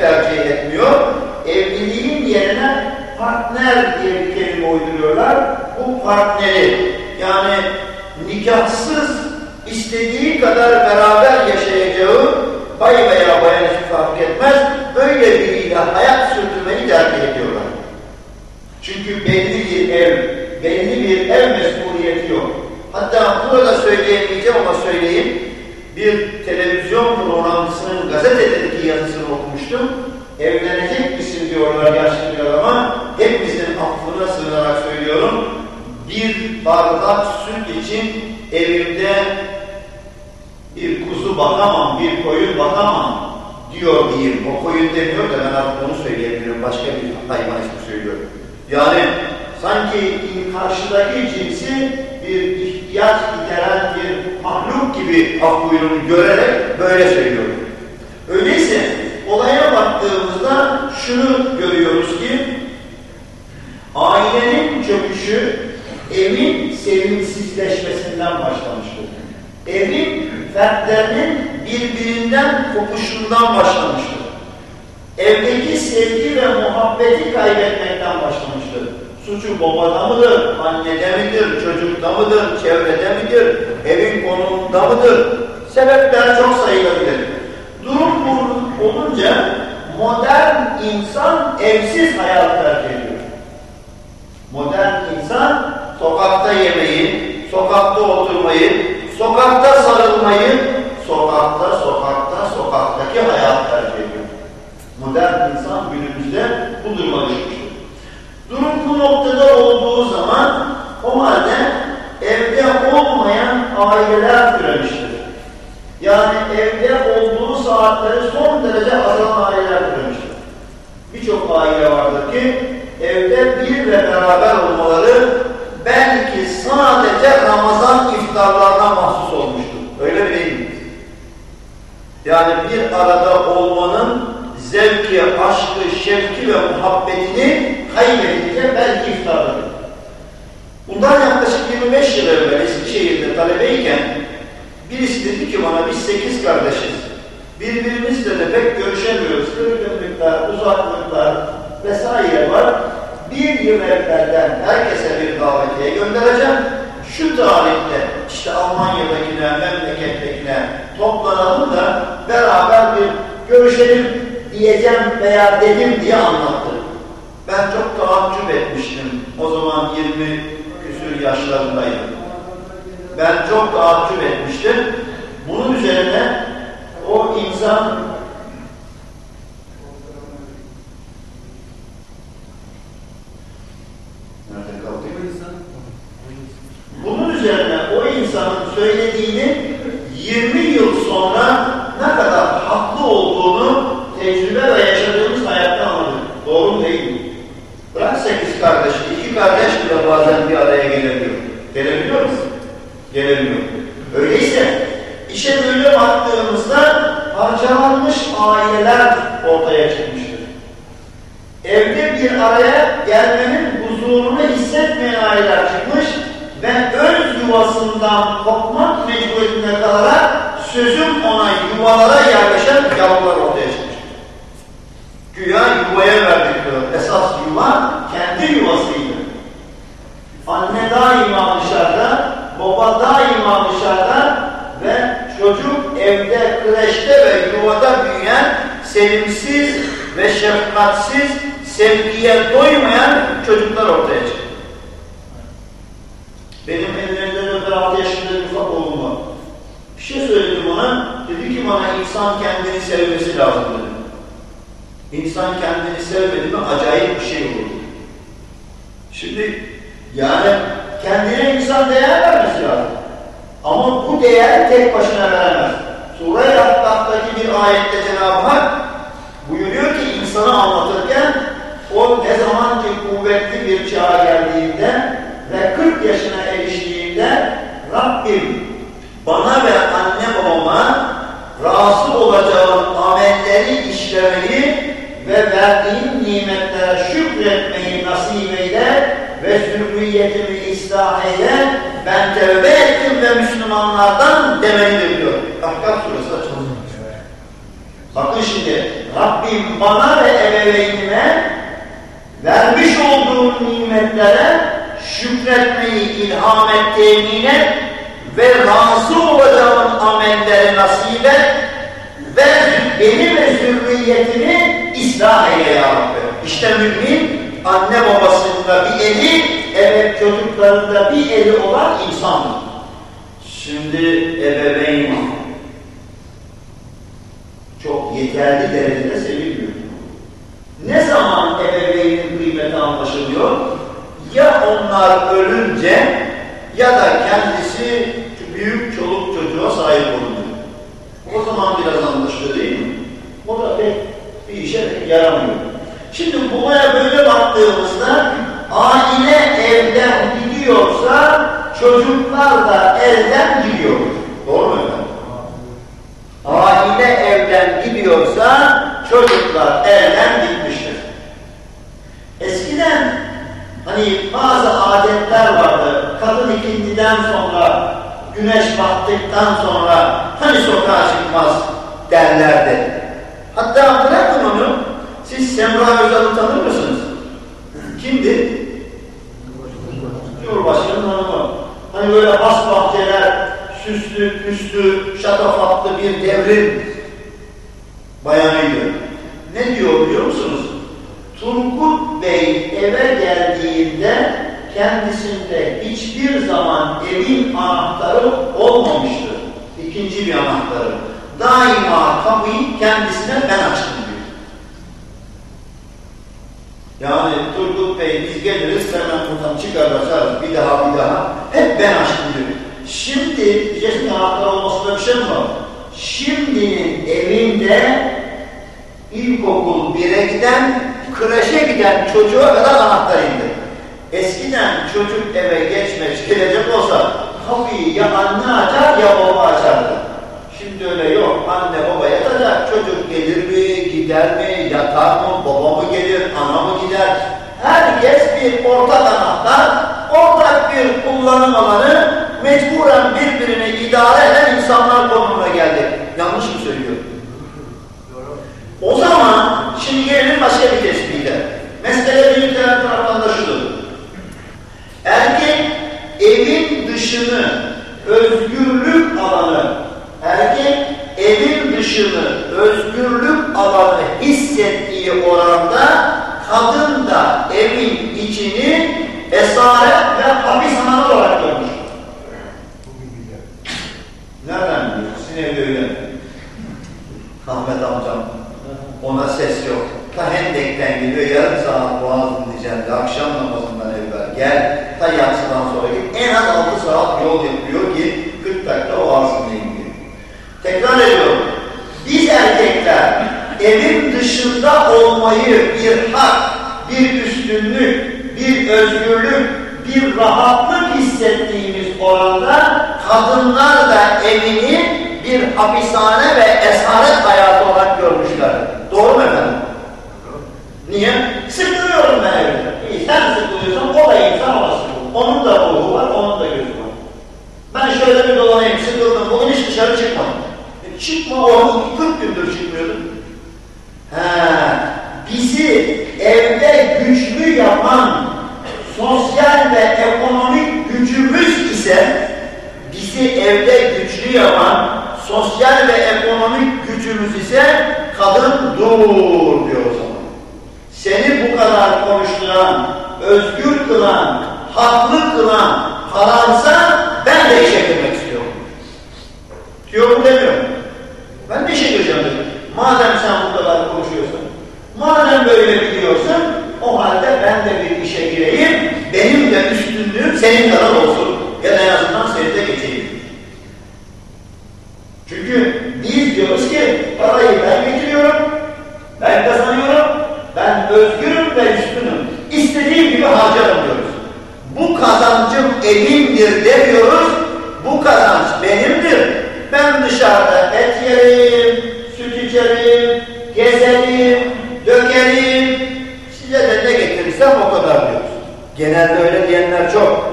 tercih etmiyor. Evliliğin yerine partner diye bir kelime uyduruyorlar. Bu partneri yani nikahsız istediği kadar beraber yaşayacağı bay veya bayan hiç fark etmez böyle biriyle hayat sürdürmeyi tercih ediyorlar. Çünkü belli bir ev, belli bir ev mesuliyeti yok. Hatta burada söyleyemeyeceğim ama söyleyeyim. Bir televizyon programcısının gazetedeki yazısını okumuştum. Evlenecek misin diyorlar yaşlı bir adama. Hepimizin affına sığınarak söylüyorum. Bir bardak süt için evimde bir kuzu bakamam, bir koyun bakamam diyor diyeyim. O koyun demiyor da ben artık onu söyleyebilirim. Başka bir hayvan ismi söylüyorum. Yani sanki karşıdaki cinsi bir ihtiyaç gideren bir mahluk gibi af buyruğunu görerek böyle söylüyor. Öyleyse olaya baktığımızda şunu görüyoruz ki ailenin çöküşü evin sevimsizleşmesinden başlamıştır. Evin fertlerinin birbirinden kopuşundan başlamıştır. Evdeki sevgi ve muhabbeti kaybetmekten başlamıştır. Suçu babada mıdır, annede midir, çocukta mıdır, çevrede midir, evin konumunda mıdır? Sebepler çok sayılabilir. Durum bu olunca modern insan evsiz hayat tercih ediyor. Modern insan sokakta yemeyi, sokakta oturmayı, sokakta sarılmayı, sokakta, sokakta, sokaktaki hayat tercih ediyor. Modern insan günümüzde bu duruma düşmüştür. Durum bu noktada olduğu zaman o halde evde olmayan aileler türemiştir. Yani evde olduğu saatleri son derece azalan aileler türemiştir. Birçok aile vardır ki evde bir ve beraber olmaları belki sadece Ramazan iftarlarına mahsus olmuştur. Öyle mi değil mi? Yani bir arada olmanın zevki, aşkı, şevki ve muhabbetini kaybedince belki iftarladır. Bundan yaklaşık 25 yıl evvel Eskişehir'de talebeyken birisi dedi ki bana biz sekiz kardeşiz. Birbirimizle de pek görüşemiyoruz. Kırgınlıklar, uzaklıklar vesaire var. Bir yıl evvelden herkese bir davetiye göndereceğim. Şu tarihte işte Almanya'dakine, memlekettekine toplanalım da beraber bir görüşelim diyeceğim veya dedim diye anlattı. Ben çok taaccüp etmiştim. O zaman 20 küsür yaşlarındaydım. Ben çok taaccüp etmiştim. Bunun üzerine o insan? Bunun üzerine o insanın söylediğini 20 yıl sonra ne kadar haklı olduğunu tecrübe ve yaşadığımız hayatta anladık. Doğru mu değil mi? Bırak sekiz kardeş, iki kardeş bile bazen bir araya gelebiliyor. Gelebiliyor musun? Gelemiyor. Öyleyse işe böyle baktığımızda parçalanmış aileler ortaya çıkmıştır. Evde bir araya gelmenin huzurunu hissetmeyen aileler çıkmış ve öz yuvasından kopmak mecburiyetine kalarak sözüm ona yuvalara yerleşen yavrular ortaya çıkmış. Güya yuvaya verdik diyor. Esas yuva kendi yuvasıydı. Anne daima dışarıda, baba daima dışarıda ve çocuk evde, kreşte ve yuvada büyüyen sevimsiz ve şefkatsiz, sevgiye doymayan çocuklar ortaya çıktı. Benim evlerimde de 6 yaşında bir ufak oğlum var. Bir şey söyledim ona, dedi ki bana insan kendini sevmesi lazım dedi. İnsan kendini sevmedi mi acayip bir şey olur. Şimdi yani kendine insan değer vermesi lazım. Ama bu değer tek başına veremez. Sure-i Hakk'taki bir ayette Cenab-ı Hak buyuruyor ki insanı anlatırken o ne zaman ki kuvvetli bir çağa geldiğinde ve 40 yaşına eriştiğinde Rabbim bana ve anne babama razı olacağım amelleri işlemeyi ve verdiğin nimetlere şükretmeyi nasip eyle ve zürriyetimi ıslah eyle ben tevbe ettim ve Müslümanlardan demelidir diyor. Rabbim bana ve ebeveynime vermiş olduğum nimetlere şükretmeyi ilham et, temin et ve razı olacağım amelleri nasip et ve beni ve zürriyetimi ıslah eyle ya Rabbi. İşte mümin anne babasında bir eli, evet çocuklarında bir eli olan insandır. Şimdi ebeveyn yeterli derecede sevilmiyor. Ne zaman ebeveynin kıymeti anlaşılıyor? Ya onlar ölünce ya da kendisi büyük çoluk çocuğa sahip olunca. O zaman biraz anlaşılıyor değil mi? O da pek bir işe yaramıyor. Şimdi buraya böyle baktığımızda aile evden gidiyorsa çocuklar da elden gidiyor. Doğru mu efendim? Aile evden gidiyorsa çocuklar elden gitmiştir. Eskiden hani bazı adetler vardı. Kadın ikindiden sonra, güneş battıktan sonra hani sokağa çıkmaz derlerdi. Hatta bırakın onu, siz Semra Özal'ı tanır mısınız? Kimdi? Cumhurbaşkanı hanımı. Hani böyle bas bahçeler, süslü, püslü, şatafatlı bir devrim bayanıydı. Ne diyor biliyor musunuz? Turgut Bey eve geldiğinde kendisinde hiçbir zaman evin anahtarı olmamıştır. İkinci bir anahtarı. Daima kapıyı kendisine ben açtım diyor. Yani Turgut Bey biz geliriz hemen buradan çıkar açarız bir daha bir daha. Hep ben açtım diyor. Şimdi diyeceksin anahtar olmasında bir şey mi var? Şimdinin evinde ilkokul 1'e giden, kreşe giden çocuğa kadar anahtar indi. Eskiden çocuk eve geçmek gelecek olsa kapıyı ya anne açar ya baba açardı. Şimdi öyle yok. Anne baba yatacak. Çocuk gelir mi, gider mi, yatar mı, baba mı gelir, ana mı gider? Herkes bir ortak anahtar, ortak bir kullanım alanı mecburen birbirini idare eden insanlar konumuna geldi. Yanlış mı söylüyorum? O zaman şimdi gelelim başka bir tespite. Mesele büyüklerin tarafından da şudur. Erkek evin dışını özgürlük alanı, erkek dışını özgürlük alanı hissettiği oranda kadın da evin içini esaret ve hapishane olarak görmüş. Nereden biliyor? Sizin öyle mi? Ahmet amcam. Ona ses yok. Ta Hendek'ten geliyor, yarım saat boğaz dinleyeceğim de akşam namazından evvel gel, ta yatsıdan sonra git. En az 6 saat yol yapıyor ki 40 dakika o ağzında iniyor. Tekrar ediyorum. Biz erkekler evin dışında olmayı bir hak, bir üstünlük, bir özgürlük, bir rahatlık hissettiğimiz oranda kadınlar da evini bir hapishane ve esaret hayatı olarak görmüşler. Doğru mu efendim? Niye? Sıkılıyorum ben evde. Sen sıkılıyorsan o da insan o da sıkılır. Onun da ruhu var, onun da gözü var. Ben şöyle bir dolanayım, sıkıldım. Bugün hiç dışarı çıkmadım. E, çıkma oğlum, 40 gündür çıkmıyordum. He, güçlü yapan sosyal ve ekonomik gücümüz ise bizi evde güçlü yapan sosyal ve ekonomik gücümüz ise kadın dur diyor o zaman. Seni bu kadar konuşturan, özgür kılan, haklı kılan paransa ben de işe girmek istiyorum. Diyor mu demiyor. Ben de işe gireceğim dedim. Madem sen bu kadar konuşuyorsun, madem böyle biliyorsun, o halde ben de bir işe gireyim, benim de üstünlüğüm senin kadar olsun. Ya da en azından seni de geçeyim. Çünkü biz diyoruz ki parayı ben getiriyorum, ben kazanıyorum, ben özgürüm ve üstünüm. İstediğim gibi harcarım diyoruz. Bu kazancım elimdir demiyoruz, bu kazanç benimdir. Ben dışarıda et yerim, süt içerim, Genelde öyle diyenler çok.